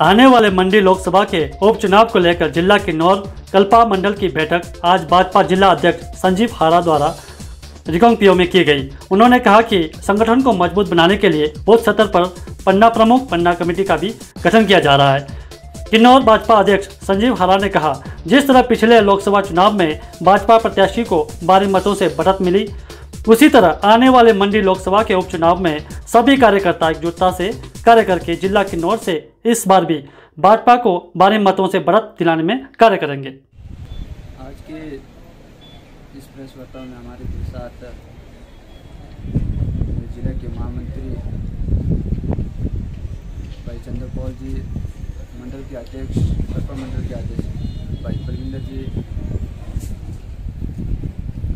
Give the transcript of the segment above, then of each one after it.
आने वाले मंडी लोकसभा के उपचुनाव को लेकर जिला किन्नौर कल्पा मंडल की बैठक आज भाजपा जिला अध्यक्ष संजीव हारा द्वारा रिकोंगपियो में की गई। उन्होंने कहा कि संगठन को मज़बूत बनाने के लिए बूथ सतर पर पन्ना प्रमुख, पन्ना कमेटी का भी गठन किया जा रहा है। किन्नौर भाजपा अध्यक्ष संजीव हारा ने कहा, जिस तरह पिछले लोकसभा चुनाव में भाजपा प्रत्याशी को बारह मतों से बढ़त मिली, उसी तरह आने वाले मंडी लोकसभा के उपचुनाव में सभी कार्यकर्ता एकजुटता से कार्य करके जिला किन्नौर से इस बार भी भाजपा को बारह मतों से बढ़त दिलाने में कार्य करेंगे। आज के इस प्रेस वार्ता में हमारे साथ ज़िले के महामंत्री भाई चंद्रपौल जी, मंडल के अध्यक्ष कल्पा मंडल के अध्यक्ष भाई परविंदर जी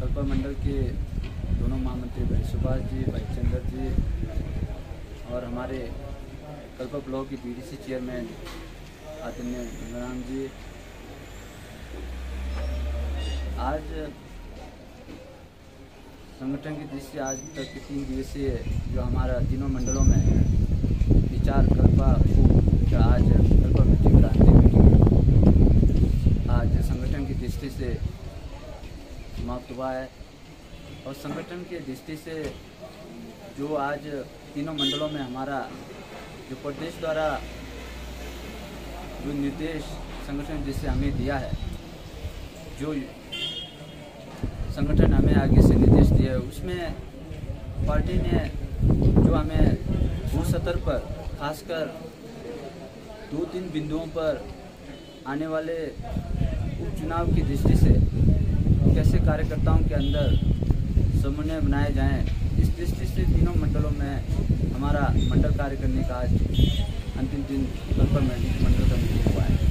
कल्पा मंडल के दोनों महामंत्री भाई सुभाष जी, भाई चंद्र जी और हमारे कल्पा ब्लॉक की बीडीसी चेयरमैन आदरणीय गंगाराम जी। आज संगठन की दृष्टि आज तक के तीन दिवसीय जो हमारा तीनों मंडलों में विचार, कल्पा को आज कल्पा मीटिंग क्रांति मीटिंग आज संगठन की दृष्टि से समाप्त हुआ है और संगठन की दृष्टि से जो आज तीनों मंडलों में हमारा जो प्रदेश द्वारा जो निर्देश संगठन जिससे हमें दिया है, जो संगठन हमें आगे से निर्देश दिया है, उसमें पार्टी ने जो हमें भू सतर पर, खासकर दो तीन बिंदुओं पर आने वाले उपचुनाव की दृष्टि से कैसे कार्यकर्ताओं के अंदर समन्वय बनाए जाएँ दृष्टि से तीनों मंडलों में हमारा मंडल कार्य करने का आज अंतिम दिन कल्पा मंडल का मीटिंग हुआ है